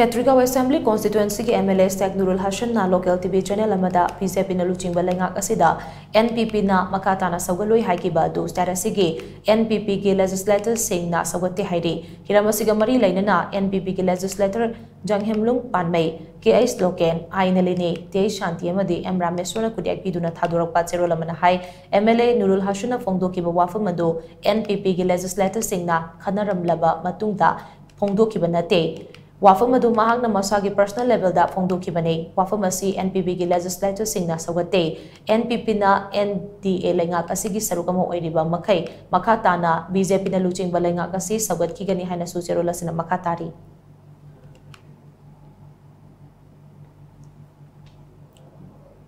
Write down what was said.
Local TV channel amada BJP na luching balengak asida NPP na makata na sagaloi hai ki ba do status gi NPP ki legislator sing na sawati haidi hiramasiga mari laina na NPP ki legislator janghemlung panmei ki ais loken aina lini te shanti amadi M Rameswara kudiak biduna thadorak pa chero lamana hai MLA Nurul Hassan na phongdo ki ba wafam ado NPP ki ꯋꯥꯐꯝ ꯑꯗꯨ ꯃꯍꯥꯛꯅ ꯃꯁꯥꯒꯤ personal ꯂꯦꯚꯦꯜꯗ ꯐꯣꯡꯗꯣꯛꯈꯤꯕꯅꯤ ꯋꯥꯐꯝ ꯑꯁꯤ ꯑꯦꯟꯄꯤꯄꯤꯒꯤ ꯂꯦꯖꯤꯁꯂꯦꯇꯔꯁꯤꯡꯅ ꯁꯧꯒꯠꯇꯦ ꯑꯦꯟꯄꯤꯄꯤꯅ N D ꯑꯦ ꯂꯩꯉꯥꯛ ꯑꯁꯤꯒꯤ ꯁꯔꯨꯛ ꯑꯃ ꯑꯣꯏꯔꯤꯕ ꯃꯈꯩ ꯃꯈꯥ ꯇꯥꯅ ꯕꯤꯖꯦꯄꯤꯅ ꯂꯨꯆꯤꯡꯕ ꯂꯩꯉꯥꯛ ꯑꯁꯤ ꯁꯧꯒꯠꯈꯤꯒꯅꯤ ꯍꯥꯏꯅꯁꯨ ꯆꯦꯔꯣꯜ ꯑꯁꯤꯅ ꯃꯈꯥ ꯇꯥꯔꯤ